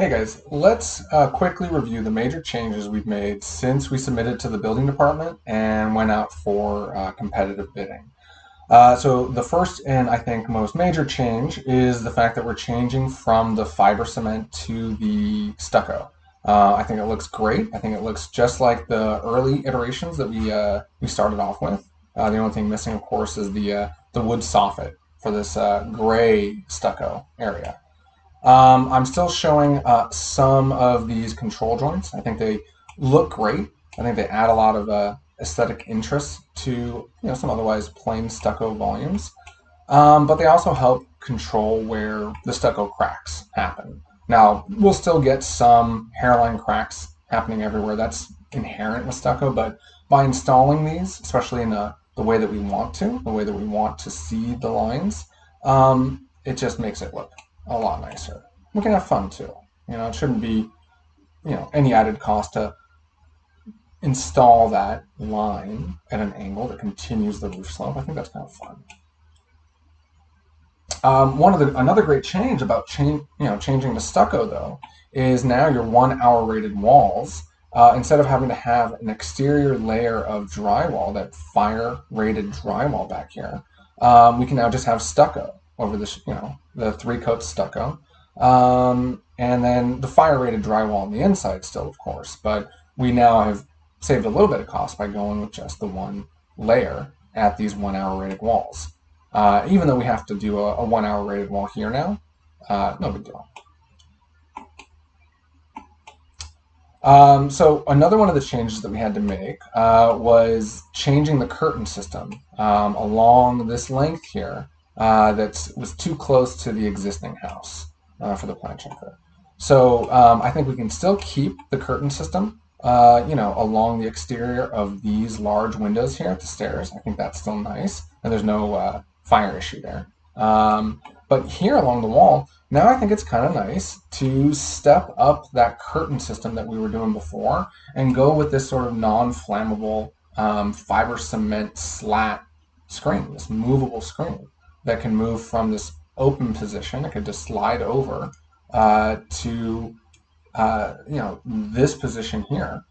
Hey guys, let's uh, quickly review the major changes we've made since we submitted to the building department and went out for uh, competitive bidding. Uh, so the first and I think most major change is the fact that we're changing from the fiber cement to the stucco. Uh, I think it looks great. I think it looks just like the early iterations that we uh, we started off with. Uh, the only thing missing, of course, is the the wood soffit for this gray stucco area. Um, I'm still showing uh, some of these control joints. I think they look great. I think they add a lot of uh, aesthetic interest to you know some otherwise plain stucco volumes. Um, but they also help control where the stucco cracks happen. Now, we'll still get some hairline cracks happening everywhere. That's inherent with stucco, but by installing these, especially in a, the way that we want to, the way that we want to see the lines, um, it just makes it look a lot nicer. We can have fun too. You know, it shouldn't be, you know, any added cost to install that line at an angle that continues the roof slope. I think that's kind of fun. Um, one of the another great change about change, you know, changing to stucco though, is now your one-hour rated walls. Uh, instead of having to have an exterior layer of drywall, that fire-rated drywall back here, um, we can now just have stucco over this, you know, the three coat stucco. Um, and then the fire rated drywall on the inside still, of course, but we now have saved a little bit of cost by going with just the one layer at these one hour rated walls. Uh, even though we have to do a, a one hour rated wall here now, uh, no big deal. Um, so another one of the changes that we had to make uh, was changing the curtain system um, along this length here uh, that was too close to the existing house uh, for the plan check. So um, I think we can still keep the curtain system, uh, you know, along the exterior of these large windows here at the stairs. I think that's still nice, and there's no uh, fire issue there. Um, but here along the wall, now I think it's kind of nice to step up that curtain system that we were doing before and go with this sort of non-flammable um, fiber cement slat screen, this movable screen that can move from this open position. It could just slide over uh, to uh, you know this position here,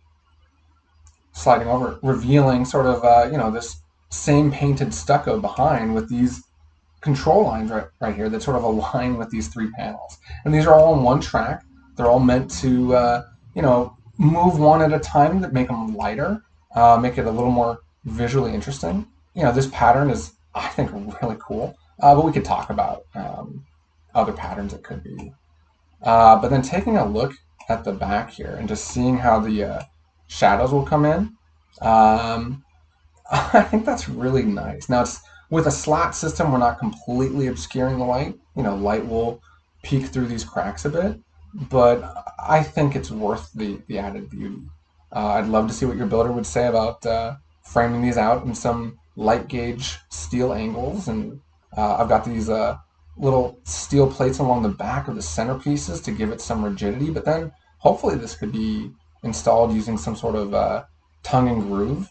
sliding over, revealing sort of uh, you know this same painted stucco behind with these control lines right, right here that sort of align with these three panels. And these are all on one track. They're all meant to uh, you know move one at a time that make them lighter, uh, make it a little more visually interesting. You know this pattern is I think really cool. Uh, but we could talk about um, other patterns it could be. Uh, but then taking a look at the back here and just seeing how the uh, shadows will come in, um, I think that's really nice. Now, it's with a slat system, we're not completely obscuring the light. You know, light will peek through these cracks a bit, but I think it's worth the, the added beauty. Uh, I'd love to see what your builder would say about uh, framing these out in some light gauge steel angles and uh, I've got these uh, little steel plates along the back of the centerpieces to give it some rigidity, but then hopefully this could be installed using some sort of uh, tongue and groove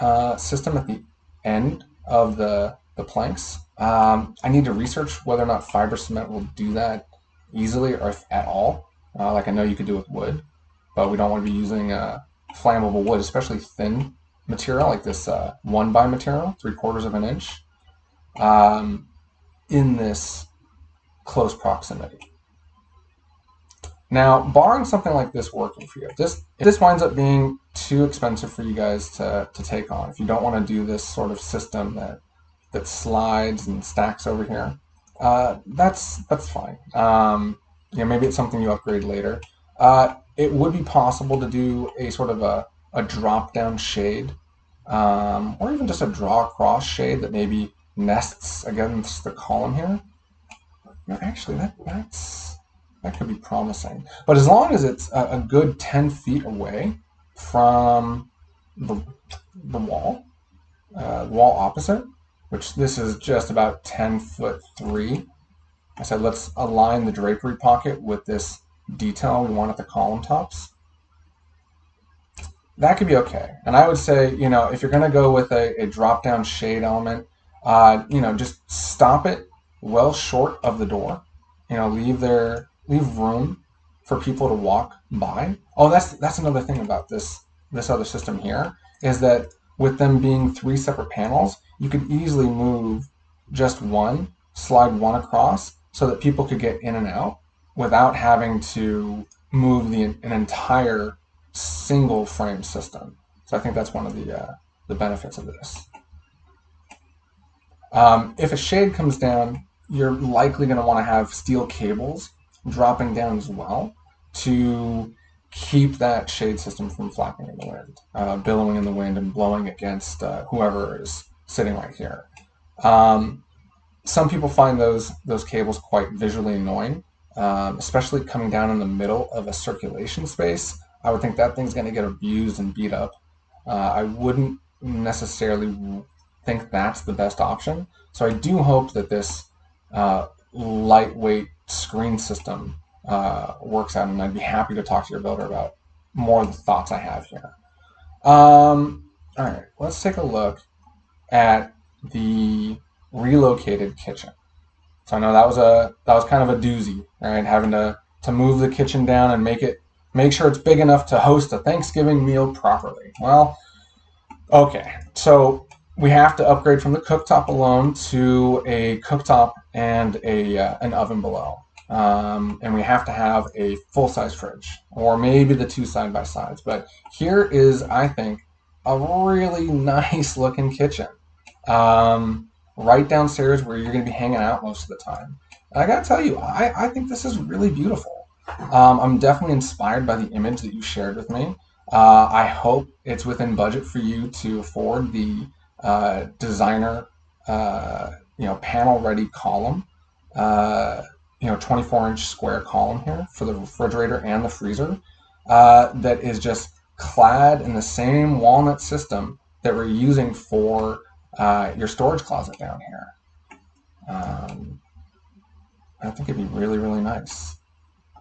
uh, system at the end of the, the planks. Um, I need to research whether or not fiber cement will do that easily or if at all. Uh, like I know you could do with wood, but we don't want to be using uh, flammable wood, especially thin material like this one by material, three quarters of an inch um, in this close proximity. Now, barring something like this working for you, this, if this winds up being too expensive for you guys to, to take on, if you don't want to do this sort of system that, that slides and stacks over here, uh, that's, that's fine. Um, you know, maybe it's something you upgrade later. Uh, it would be possible to do a sort of a, a drop-down shade, um, or even just a draw-across shade that maybe nests against the column here. actually, that that's that could be promising. But as long as it's a, a good 10 feet away from the, the wall, uh, wall opposite, which this is just about 10 foot 3. I said let's align the drapery pocket with this detail we want at the column tops. That could be okay. And I would say, you know, if you're going to go with a, a drop-down shade element, uh, you know, just stop it well short of the door. You know, leave there, leave room for people to walk by. Oh, that's that's another thing about this this other system here is that with them being three separate panels, you could easily move just one, slide one across so that people could get in and out without having to move the an entire single frame system. So I think that's one of the uh, the benefits of this. Um, if a shade comes down, you're likely going to want to have steel cables dropping down as well to keep that shade system from flapping in the wind, uh, billowing in the wind and blowing against uh, whoever is sitting right here. Um, some people find those those cables quite visually annoying, um, especially coming down in the middle of a circulation space. I would think that thing's going to get abused and beat up. Uh, I wouldn't necessarily think that's the best option. So I do hope that this uh, lightweight screen system uh, works out, and I'd be happy to talk to your builder about more of the thoughts I have here. Um, all right, let's take a look at the relocated kitchen. So I know that was a that was kind of a doozy, right? Having to to move the kitchen down and make it make sure it's big enough to host a Thanksgiving meal properly. Well, okay, so we have to upgrade from the cooktop alone to a cooktop and a uh, an oven below. Um, and we have to have a full-size fridge, or maybe the two side-by-sides. But here is, I think, a really nice-looking kitchen. Um, right downstairs where you're going to be hanging out most of the time. And I got to tell you, I, I think this is really beautiful. Um, I'm definitely inspired by the image that you shared with me. Uh, I hope it's within budget for you to afford the uh, designer, uh, you know, panel-ready column. Uh, you know 24 inch square column here for the refrigerator and the freezer uh, that is just clad in the same walnut system that we're using for uh, your storage closet down here. Um, I think it'd be really, really nice.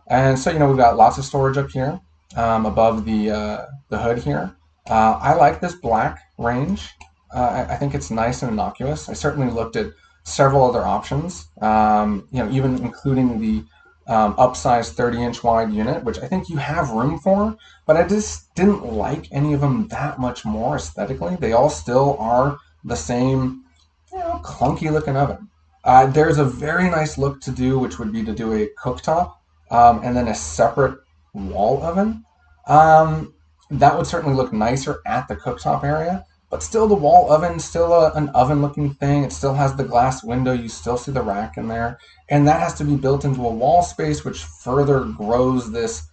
And so, you know, we've got lots of storage up here um, above the, uh, the hood here. Uh, I like this black range. Uh, I, I think it's nice and innocuous. I certainly looked at several other options, um, you know, even including the um, upsized 30 inch wide unit, which I think you have room for, but I just didn't like any of them that much more aesthetically. They all still are the same, you know, clunky looking oven. Uh, there's a very nice look to do, which would be to do a cooktop um, and then a separate wall oven. Um, that would certainly look nicer at the cooktop area. But still, the wall oven, still a, an oven-looking thing. It still has the glass window. You still see the rack in there, and that has to be built into a wall space, which further grows this,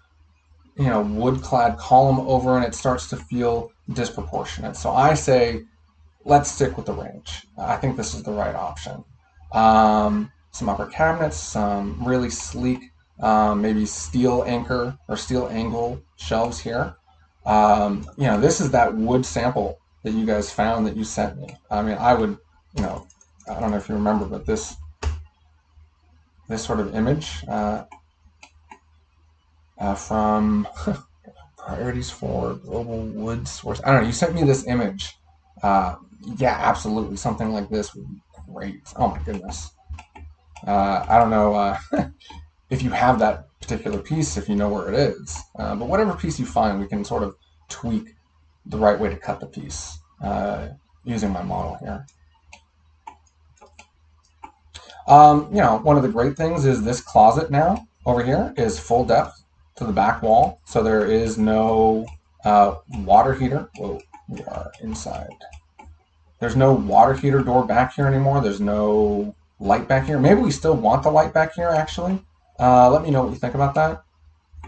you know, wood-clad column over, and it starts to feel disproportionate. So I say, let's stick with the range. I think this is the right option. Um, some upper cabinets, some really sleek, um, maybe steel anchor or steel angle shelves here. Um, you know, this is that wood sample that you guys found that you sent me. I mean, I would, you know, I don't know if you remember, but this this sort of image uh, uh, from priorities for global wood source. I don't know. You sent me this image. Uh, yeah, absolutely. Something like this would be great. Oh my goodness. Uh, I don't know uh, if you have that particular piece, if you know where it is. Uh, but whatever piece you find, we can sort of tweak the right way to cut the piece uh, using my model here. Um, you know, one of the great things is this closet now over here is full depth to the back wall, so there is no uh, water heater. Whoa, we are inside. There's no water heater door back here anymore. There's no light back here. Maybe we still want the light back here, actually. Uh, let me know what you think about that.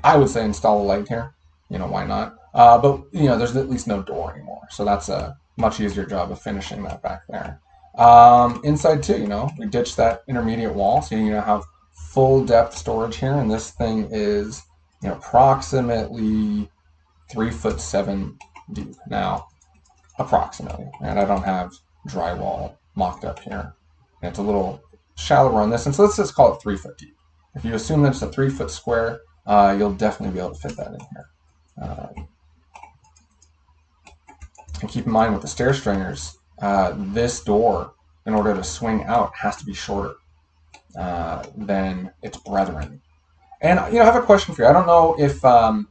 I would say install a light here. You know, why not? Uh, but you know, there's at least no door anymore, so that's a much easier job of finishing that back there. Um, inside too, you know, we ditched that intermediate wall, so you know have full depth storage here, and this thing is you know approximately three foot seven deep now, approximately, and I don't have drywall mocked up here. And it's a little shallower on this, and so let's just call it three foot deep. If you assume that it's a three foot square, uh, you'll definitely be able to fit that in here. Um, and keep in mind with the stair stringers, uh, this door, in order to swing out, has to be shorter uh, than its brethren. And you know, I have a question for you. I don't know if um,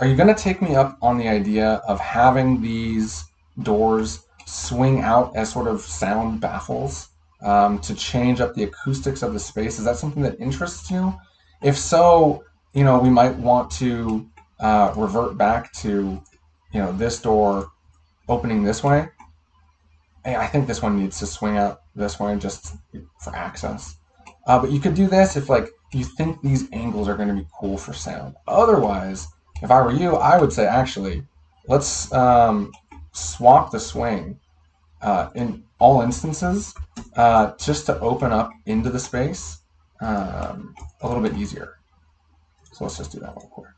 are you going to take me up on the idea of having these doors swing out as sort of sound baffles um, to change up the acoustics of the space? Is that something that interests you? If so, you know, we might want to uh, revert back to, you know, this door opening this way. I think this one needs to swing out this way just for access. Uh, but you could do this if like you think these angles are going to be cool for sound. Otherwise, if I were you, I would say actually, let's um, swap the swing uh, in all instances uh, just to open up into the space um, a little bit easier. So let's just do that real quick.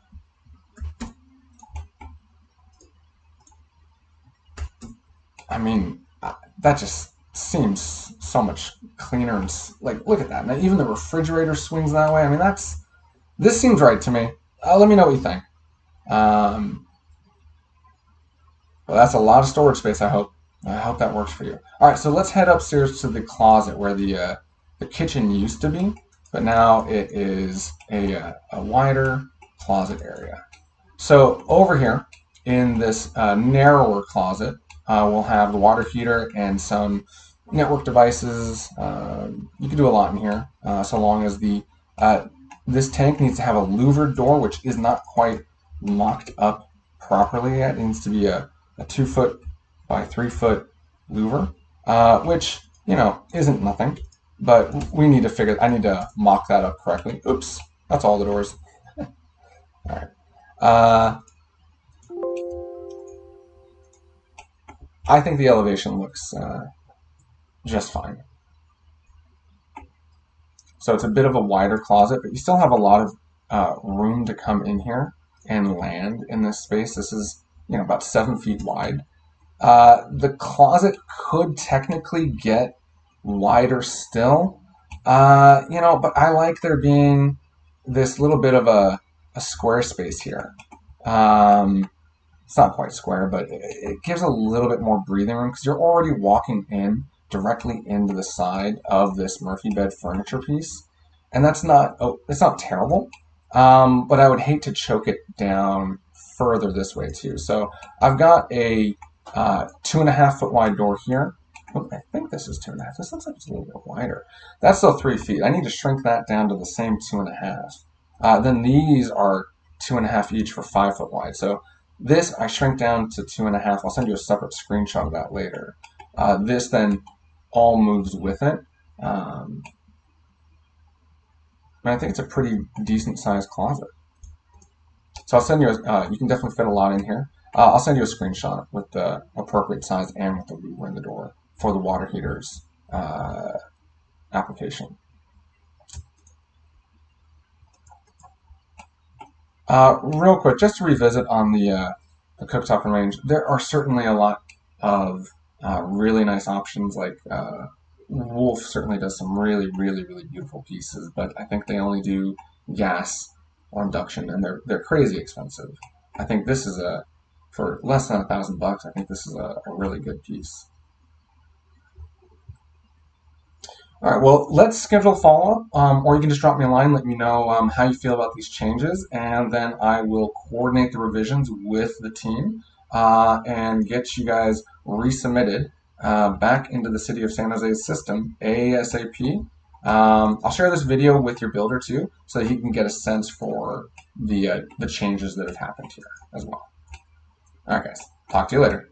I mean, uh, that just seems so much cleaner and like look at that. Now even the refrigerator swings that way. I mean, that's this seems right to me. Uh, let me know what you think. Um, well, that's a lot of storage space. I hope. I hope that works for you. All right, so let's head upstairs to the closet where the uh, the kitchen used to be, but now it is a, uh, a wider closet area. So over here in this uh, narrower closet, uh, we'll have the water heater and some network devices. Uh, you can do a lot in here, uh, so long as the uh, this tank needs to have a louvered door, which is not quite locked up properly yet. It needs to be a, a two foot by three foot louver, uh, which you know isn't nothing, but we need to figure. I need to mock that up correctly. Oops, that's all the doors. all right. Uh, I think the elevation looks uh, just fine. So it's a bit of a wider closet, but you still have a lot of uh, room to come in here and land in this space. This is, you know, about seven feet wide. Uh, the closet could technically get wider still, uh, you know, but I like there being this little bit of a, a square space here. Um, it's not quite square, but it, gives a little bit more breathing room because you're already walking in directly into the side of this Murphy bed furniture piece. And that's not, oh, it's not terrible, um, but I would hate to choke it down further this way too. So I've got a uh, two and a half foot wide door here. I think this is two and a half. This looks like it's a little bit wider. That's still three feet. I need to shrink that down to the same two and a half. Uh, then these are two and a half each for five foot wide. So this I shrink down to two and a half. I'll send you a separate screenshot of that later. Uh, this then all moves with it. Um, and I think it's a pretty decent sized closet. So I'll send you, a, uh, you can definitely fit a lot in here. Uh, I'll send you a screenshot with the appropriate size and with the louver in the door for the water heaters uh, application. Uh, real quick, just to revisit on the, uh, the cooktop and range, there are certainly a lot of uh, really nice options. Like uh, Wolf certainly does some really, really, really beautiful pieces, but I think they only do gas or induction, and they're they're crazy expensive. I think this is a for less than a thousand bucks. I think this is a, a really good piece. All right, well, let's schedule a follow-up, um, or you can just drop me a line, let me know um, how you feel about these changes, and then I will coordinate the revisions with the team uh, and get you guys resubmitted uh, back into the City of San Jose's system ASAP. Um, I'll share this video with your builder too, so that he can get a sense for the, uh, the changes that have happened here as well. All right, guys. Talk to you later.